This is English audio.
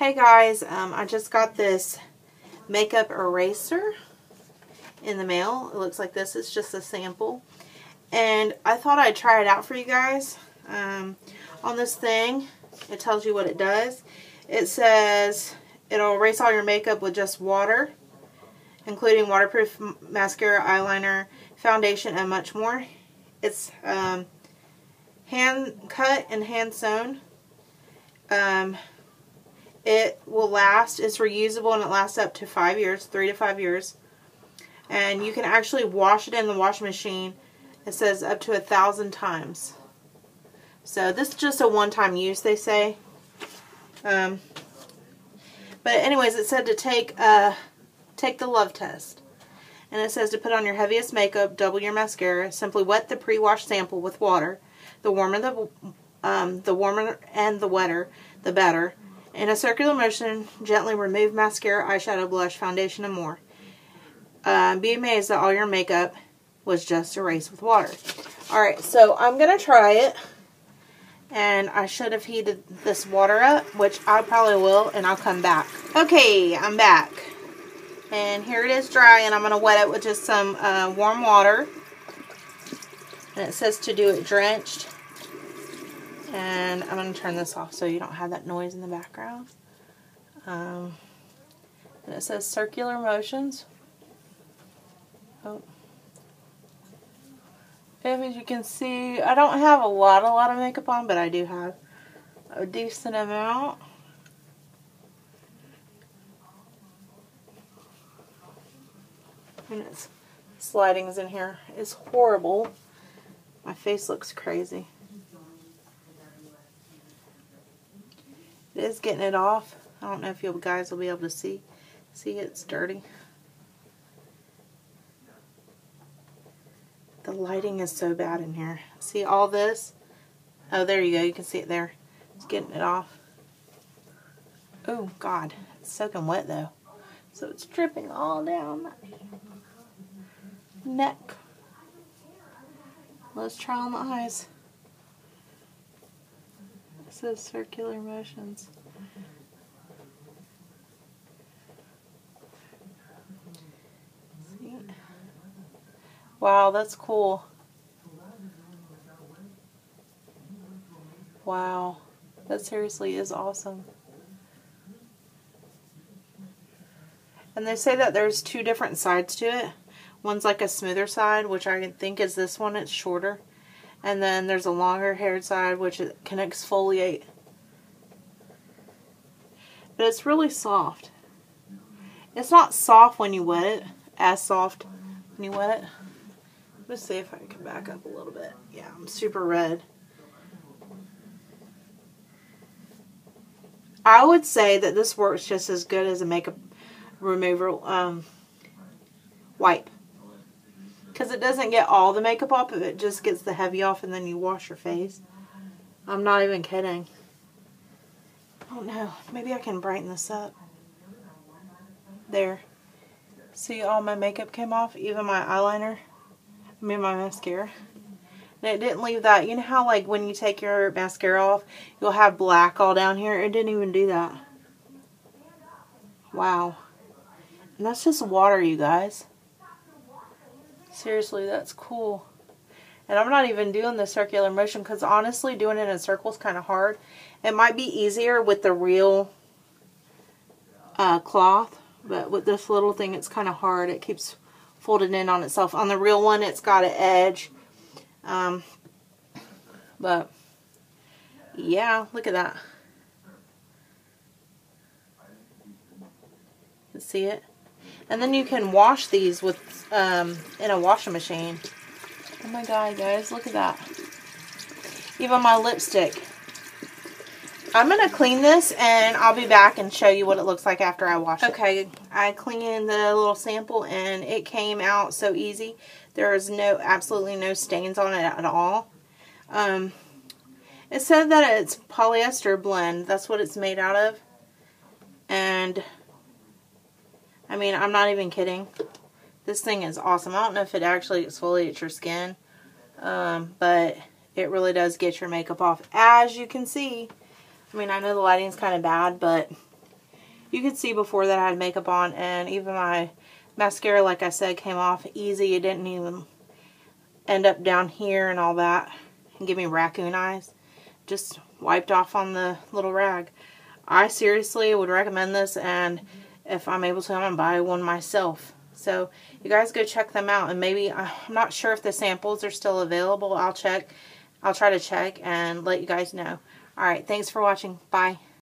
Hey guys, um, I just got this makeup eraser in the mail. It looks like this. It's just a sample. And I thought I'd try it out for you guys. Um, on this thing, it tells you what it does. It says it'll erase all your makeup with just water, including waterproof mascara, eyeliner, foundation, and much more. It's um, hand cut and hand sewn. It will last, it's reusable and it lasts up to five years, three to five years. And you can actually wash it in the washing machine. It says up to a thousand times. So this is just a one-time use, they say. Um, but anyways, it said to take uh, take the love test. And it says to put on your heaviest makeup, double your mascara. Simply wet the pre-washed sample with water. The warmer the um, the warmer and the wetter, the better. In a circular motion, gently remove mascara, eyeshadow, blush, foundation, and more. Uh, be amazed that all your makeup was just erased with water. Alright, so I'm going to try it. And I should have heated this water up, which I probably will, and I'll come back. Okay, I'm back. And here it is dry, and I'm going to wet it with just some uh, warm water. And it says to do it drenched. And I'm going to turn this off so you don't have that noise in the background. Um, and it says circular motions. Oh. And as you can see, I don't have a lot, a lot of makeup on, but I do have a decent amount. And it's slidings in here is horrible. My face looks crazy. Is getting it off. I don't know if you guys will be able to see. See, it's dirty. The lighting is so bad in here. See all this? Oh, there you go. You can see it there. It's getting it off. Oh, God. It's soaking wet, though. So it's dripping all down my neck. Let's try on the eyes. Says circular motions. Wow, that's cool. Wow, that seriously is awesome. And they say that there's two different sides to it. One's like a smoother side, which I think is this one. It's shorter. And then there's a longer haired side which it can exfoliate. But it's really soft. It's not soft when you wet it, as soft when you wet it. Let's see if I can back up a little bit. Yeah, I'm super red. I would say that this works just as good as a makeup remover um, wipe because it doesn't get all the makeup off, it just gets the heavy off and then you wash your face. I'm not even kidding. Oh no, maybe I can brighten this up. There. See all my makeup came off, even my eyeliner. I mean my mascara. And it didn't leave that. You know how like when you take your mascara off, you'll have black all down here? It didn't even do that. Wow. And that's just water, you guys. Seriously, that's cool. And I'm not even doing the circular motion because honestly, doing it in a circle is kind of hard. It might be easier with the real uh, cloth, but with this little thing, it's kind of hard. It keeps folding in on itself. On the real one, it's got an edge. Um, but, yeah, look at that. You see it? And then you can wash these with um, in a washing machine. Oh my god, guys, look at that. Even my lipstick. I'm going to clean this and I'll be back and show you what it looks like after I wash it. Okay, I cleaned the little sample and it came out so easy. There is no, absolutely no stains on it at all. Um, it said that it's polyester blend. That's what it's made out of. And I mean, I'm not even kidding. This thing is awesome. I don't know if it actually exfoliates your skin, um, but it really does get your makeup off. As you can see, I mean, I know the lighting's kind of bad, but you could see before that I had makeup on and even my mascara, like I said, came off easy. It didn't even end up down here and all that and give me raccoon eyes. Just wiped off on the little rag. I seriously would recommend this and if I'm able to, I'm going to buy one myself. So you guys go check them out and maybe, uh, I'm not sure if the samples are still available. I'll check. I'll try to check and let you guys know. Alright, thanks for watching. Bye.